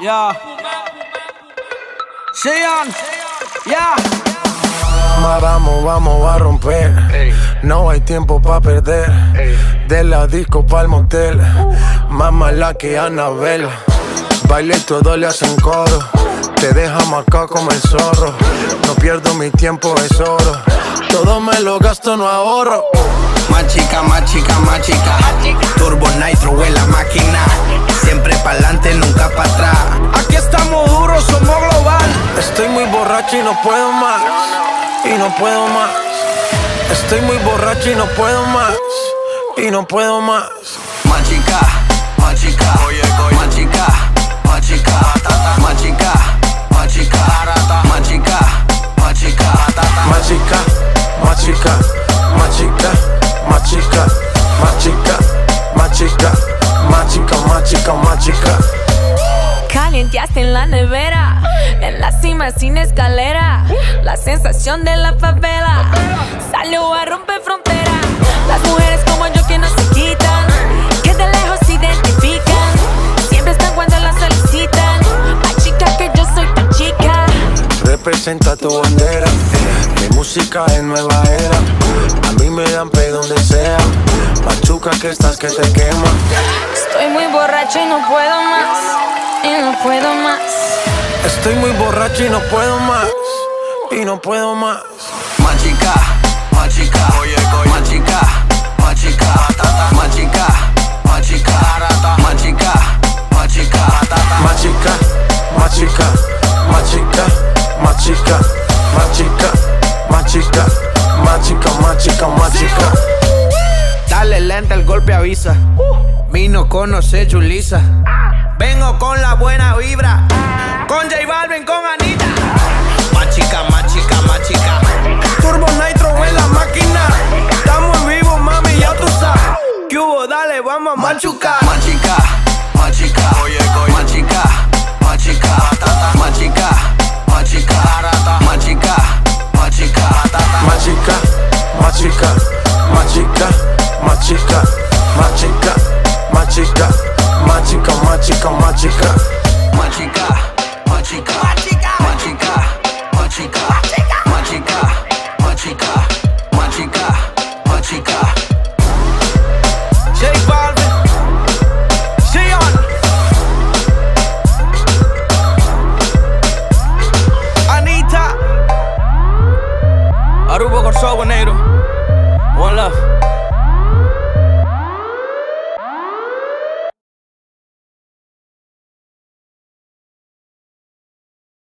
Ya. Sean. Ya. Vamos, vamos a romper. No hay tiempo para perder. De la disco pa'l motel. Más mala que Anabel. Baile todo le hacen coro. Te deja marcado como el zorro. No pierdo mi tiempo, es oro. Todo me lo gasto, no ahorro. Más chica, más chica, más chica. Turbo Nitro en la máquina. Siempre pa'lante, nunca para atrás. Aquí estamos duros, somos global. Estoy muy borracho y no puedo más. Y no puedo más. Estoy muy borracho y no puedo más. Y no puedo más. Más chica. La nevera, en la cima sin escalera. La sensación de la favela salió a romper frontera. Las mujeres como yo que no se quitan, que de lejos se identifican. Siempre están cuando las solicitan. La chica que yo soy tu chica. Representa tu bandera. Mi música es nueva era. A mí me dan pe donde sea. Machuca que estás que te quema. Estoy muy borracho y no puedo más. Y no puedo más. Estoy muy borracho y no puedo más. Y no puedo más. Más chica, más chica. Más chica, más chica. Más chica, más chica. Más chica, más chica. Más chica, más chica, más chica, más chica, más chica, más chica, más chica, más chica, más chica. Dale lenta, el golpe avisa. Vino conoce Julisa. Vengo con la buena vibra. Con J Balvin, con Anita. Más chica, más chica, más chica. Turbo Nitro en la máquina. Estamos vivos, mami, ya tú sabes. ¿Qué hubo? Dale, vamos a machucar. Más chica, más chica. Más chica, más chica. Más chica, más chica. Más chica, más chica. Más chica, más chica, más chica, más chica, más chica, más chica, más chica, Мальчика, мальчика Мальчика, мальчика Мальчика, мальчика Мальчика, мальчика Мальчика, мальчика Мальчика J Balvin Zion Anita Aruba con Sobo Negro One love